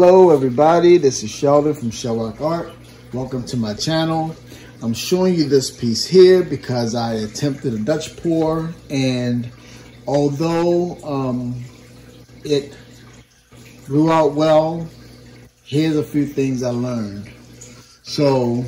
Hello everybody, this is Sheldon from Shelrock Art. Welcome to my channel. I'm showing you this piece here because I attempted a Dutch pour and although um, it blew out well, here's a few things I learned. So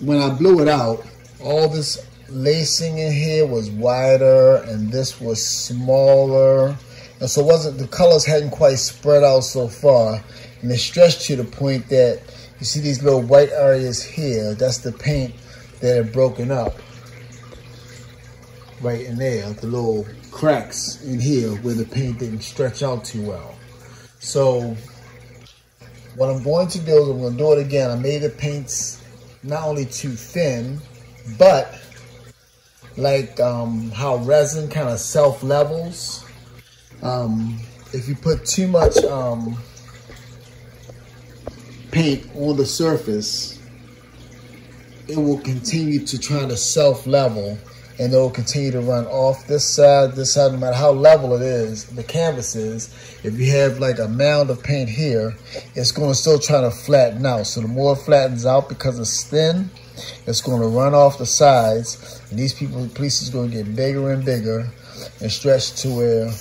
when I blew it out, all this lacing in here was wider and this was smaller and so wasn't the colors hadn't quite spread out so far. And it stretched to the point that you see these little white areas here. That's the paint that had broken up. Right in there, the little cracks in here where the paint didn't stretch out too well. So what I'm going to do is I'm going to do it again. I made the paints not only too thin, but like um, how resin kind of self-levels um, if you put too much um, paint on the surface, it will continue to try to self-level and it will continue to run off this side, this side, no matter how level it is, the canvas is. If you have like a mound of paint here, it's going to still try to flatten out. So the more it flattens out because it's thin, it's going to run off the sides. And these people, pieces going to get bigger and bigger and stretch to where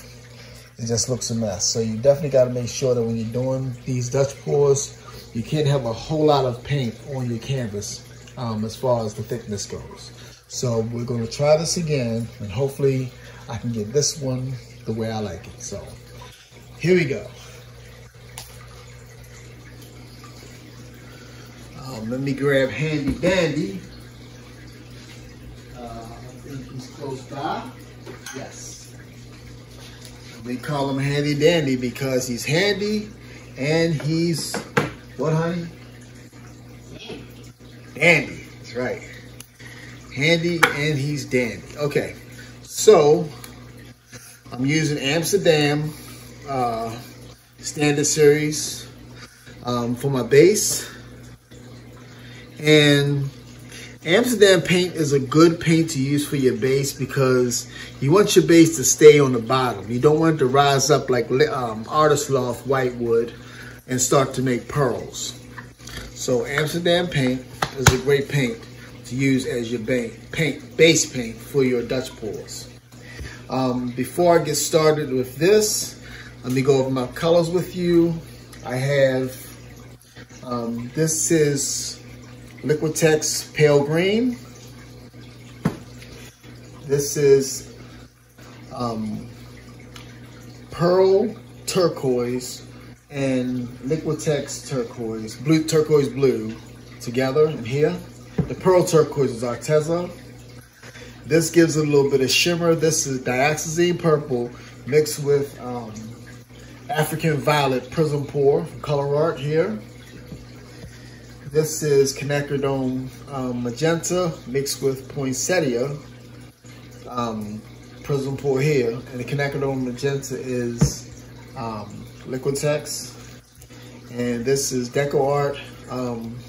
it just looks a mess. So you definitely got to make sure that when you're doing these Dutch pours, you can't have a whole lot of paint on your canvas um, as far as the thickness goes. So we're going to try this again and hopefully I can get this one the way I like it. So here we go. Um, let me grab Handy Dandy. Uh, I think he's close by. Yes. We call him Handy Dandy because he's handy and he's, what honey? Dandy, that's right. Handy and he's dandy. Okay, so I'm using Amsterdam uh, Standard Series um, for my base. And Amsterdam paint is a good paint to use for your base because you want your base to stay on the bottom. You don't want it to rise up like um, Artist Loft white wood and start to make pearls. So Amsterdam paint is a great paint to use as your paint, base paint for your Dutch pours. Um, before I get started with this, let me go over my colors with you. I have, um, this is Liquitex Pale Green. This is um, Pearl Turquoise and Liquitex Turquoise, blue turquoise blue together in here. The Pearl Turquoise is Arteza. This gives it a little bit of shimmer. This is Dioxazine Purple mixed with um, African Violet Prism Pour from Color Art here. This is Quinacridone um, Magenta mixed with Poinsettia um, Prism Pour here. And the Quinacridone Magenta is um, Liquitex. And this is Deco Art um,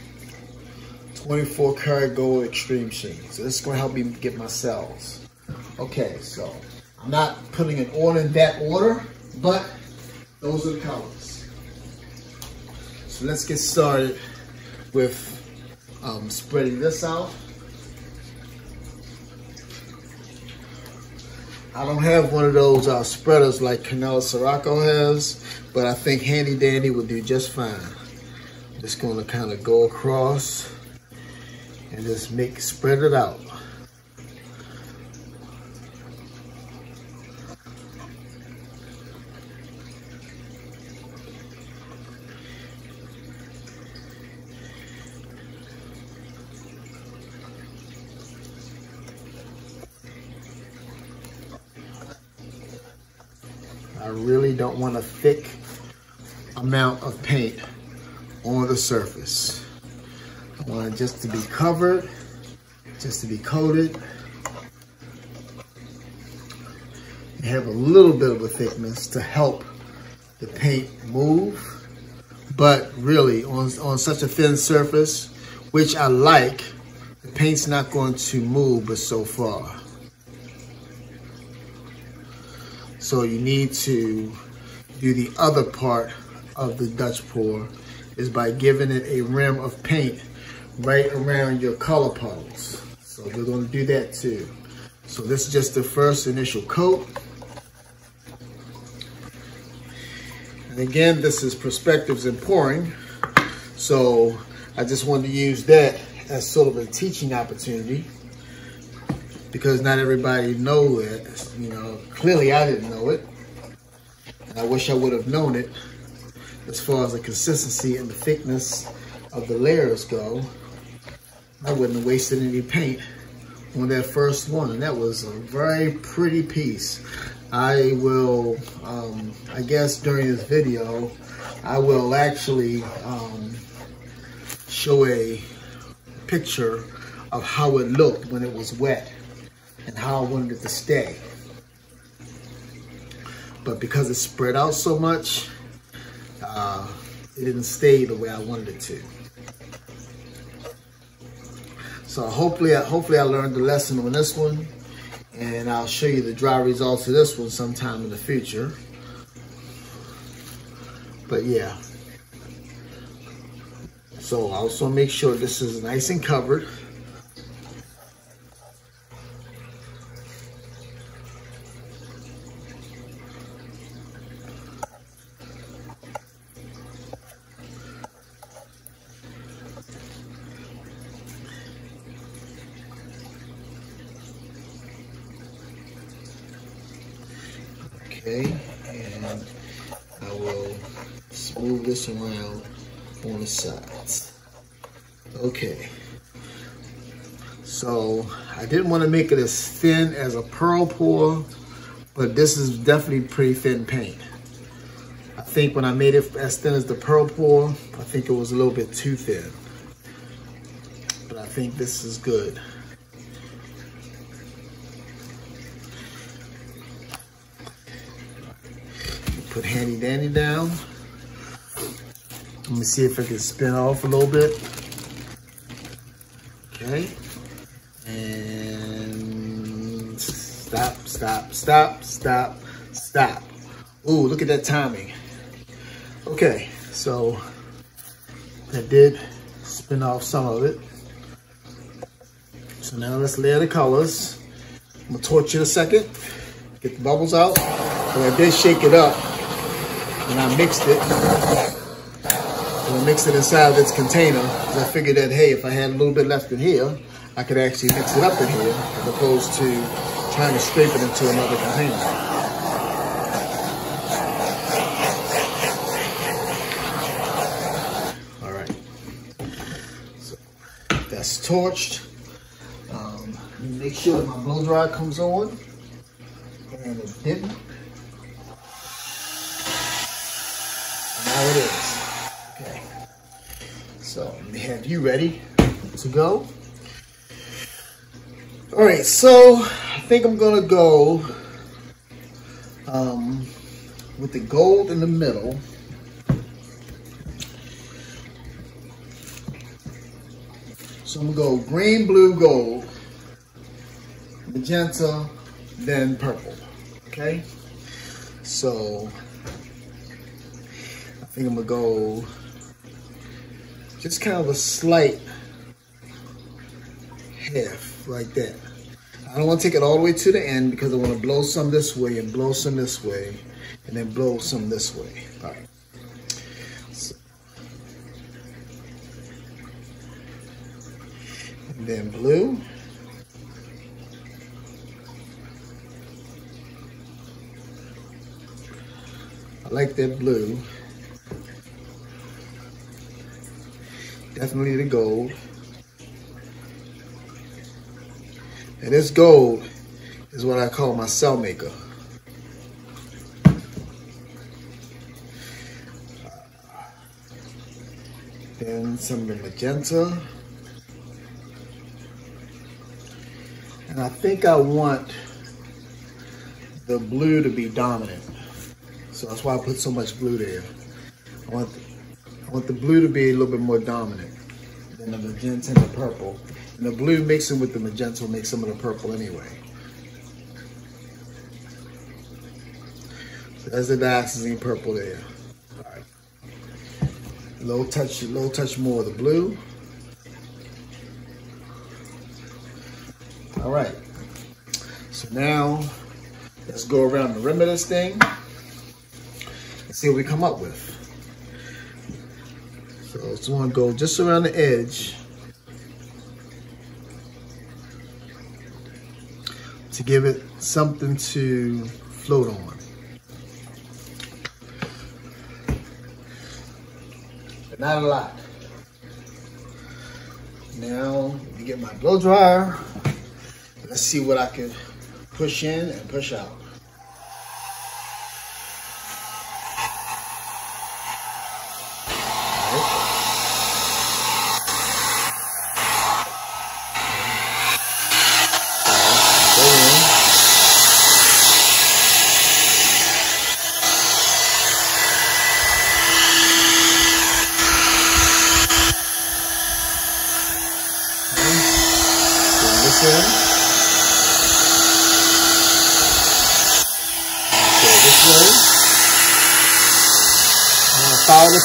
24 karat gold extreme sheen. So this is gonna help me get my cells. Okay, so I'm not putting it all in that order, but those are the colors. So let's get started with um, spreading this out. I don't have one of those uh, spreaders like Canela Sirocco has, but I think Handy Dandy will do just fine. Just gonna kind of go across and just make spread it out. I really don't want a thick amount of paint on the surface. I want it just to be covered, just to be coated. And have a little bit of a thickness to help the paint move. But really, on, on such a thin surface, which I like, the paint's not going to move but so far. So you need to do the other part of the Dutch pour is by giving it a rim of paint right around your color puddles. So we're gonna do that too. So this is just the first initial coat. And again, this is perspectives and pouring. So I just wanted to use that as sort of a teaching opportunity because not everybody know it. You know, clearly I didn't know it. And I wish I would have known it as far as the consistency and the thickness of the layers go. I wouldn't have wasted any paint on that first one. And that was a very pretty piece. I will, um, I guess during this video, I will actually um, show a picture of how it looked when it was wet and how I wanted it to stay. But because it spread out so much, uh, it didn't stay the way I wanted it to. So hopefully, I, hopefully I learned the lesson on this one and I'll show you the dry results of this one sometime in the future. But yeah. So also make sure this is nice and covered. Okay, and I will smooth this around on the sides. Okay, so I didn't want to make it as thin as a pearl pour, but this is definitely pretty thin paint. I think when I made it as thin as the pearl pour, I think it was a little bit too thin. But I think this is good. Put Handy Dandy down. Let me see if I can spin off a little bit. Okay. And stop, stop, stop, stop, stop. Ooh, look at that timing. Okay, so I did spin off some of it. So now let's layer the colors. I'm gonna torch it a second, get the bubbles out. But I did shake it up and I mixed it. And I mixed it inside of its container because I figured that, hey, if I had a little bit left in here, I could actually mix it up in here as opposed to trying to scrape it into another container. All right. That's torched. Um, make sure that my blow dry comes on and it didn't. Now it is. Okay. So we you ready to go. All right, so I think I'm gonna go um, with the gold in the middle. So I'm gonna go green, blue, gold, magenta, then purple. Okay? So I think I'm gonna go just kind of a slight half like that. I don't want to take it all the way to the end because I want to blow some this way and blow some this way and then blow some this way. All right. So. And then blue. I like that blue. Definitely the gold. And this gold is what I call my cell maker. Then some of the magenta. And I think I want the blue to be dominant. So that's why I put so much blue there. I want, I want the blue to be a little bit more dominant than the magenta and the purple. And the blue mixing with the magenta will make some of the purple anyway. So there's the dioxazine purple there. All right. Low touch, low touch more of the blue. All right. So now let's go around the rim of this thing and see what we come up with. I just want to go just around the edge to give it something to float on. But not a lot. Now, you get my blow dryer. Let's see what I can push in and push out.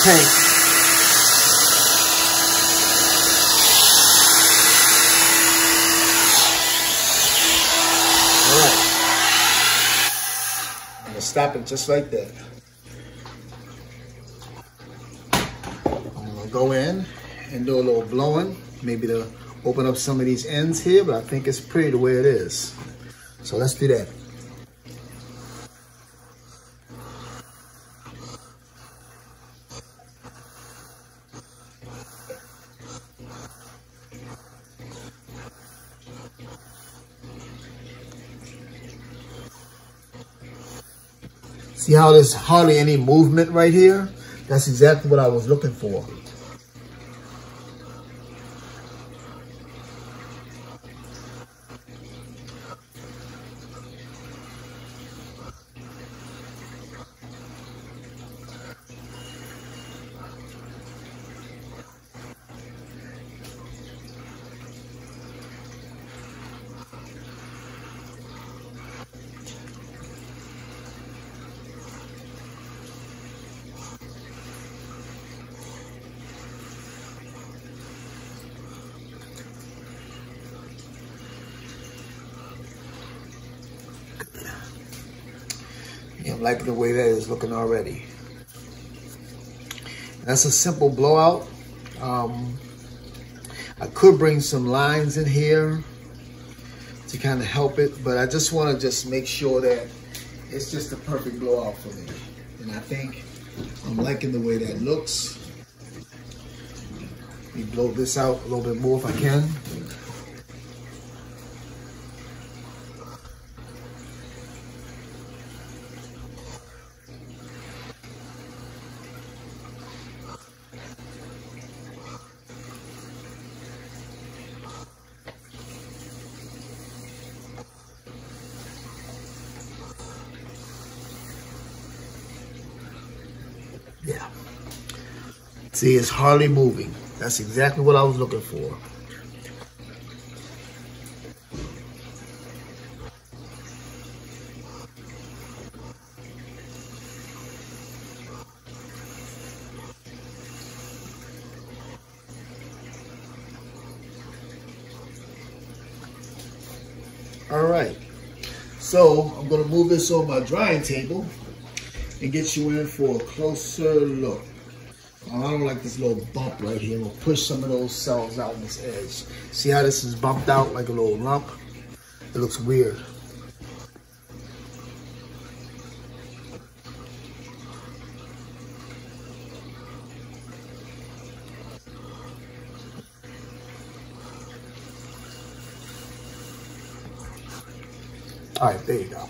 Follow the paint. All right. I'm gonna stop it just like that. I'm gonna go in and do a little blowing, maybe to open up some of these ends here, but I think it's pretty the way it is. So let's do that. See how there's hardly any movement right here? That's exactly what I was looking for. I'm liking the way that is looking already. That's a simple blowout. Um, I could bring some lines in here to kind of help it, but I just want to just make sure that it's just a perfect blowout for me. And I think I'm liking the way that looks. Let me blow this out a little bit more if I can. Yeah. See, it's hardly moving. That's exactly what I was looking for. All right. So I'm going to move this on my drying table and get you in for a closer look. I don't like this little bump right here. We'll push some of those cells out on this edge. See how this is bumped out like a little lump? It looks weird. All right, there you go.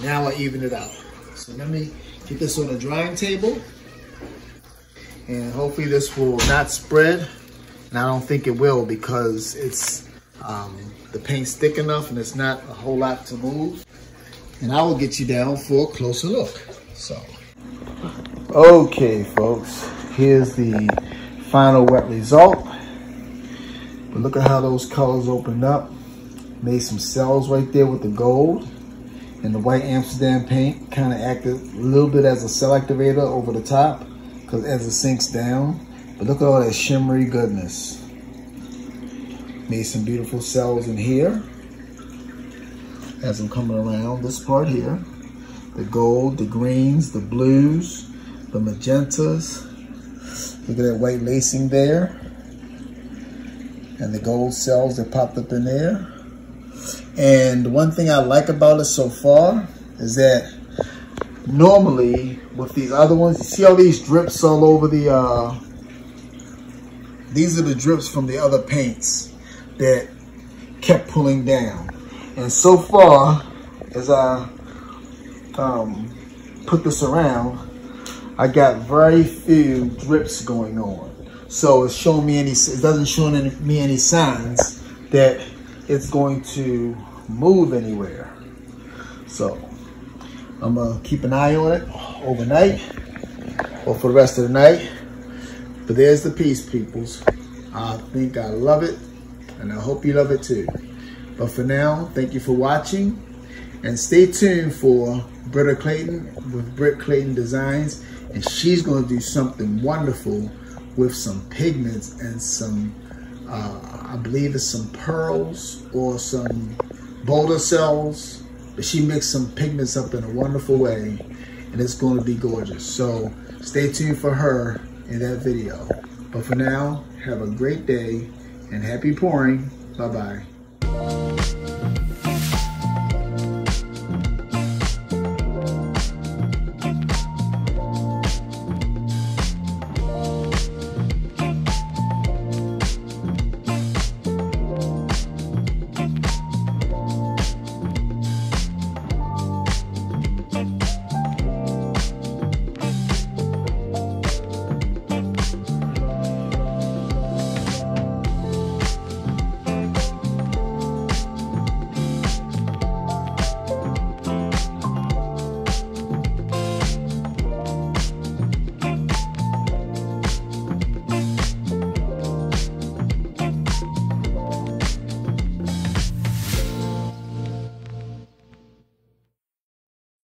Now I even it out. So let me get this on a drying table. And hopefully this will not spread. And I don't think it will because it's um, the paint's thick enough and it's not a whole lot to move. And I will get you down for a closer look. So, okay, folks, here's the final wet result. But look at how those colors opened up. Made some cells right there with the gold. And the white Amsterdam paint kind of acted a little bit as a cell activator over the top because as it sinks down, But look at all that shimmery goodness. Made some beautiful cells in here. As I'm coming around this part here. The gold, the greens, the blues, the magentas. Look at that white lacing there. And the gold cells that popped up in there. And one thing I like about it so far is that normally with these other ones, you see all these drips all over the, uh, these are the drips from the other paints that kept pulling down. And so far, as I um, put this around, I got very few drips going on. So it's showing me any, it doesn't show me any signs that it's going to move anywhere. So I'm gonna keep an eye on it overnight or for the rest of the night. But there's the piece, peoples. I think I love it and I hope you love it too. But for now, thank you for watching and stay tuned for Britta Clayton with Britt Clayton Designs and she's gonna do something wonderful with some pigments and some, uh, I believe it's some pearls or some boulder cells, but she mixed some pigments up in a wonderful way and it's going to be gorgeous. So stay tuned for her in that video. But for now, have a great day and happy pouring. Bye-bye.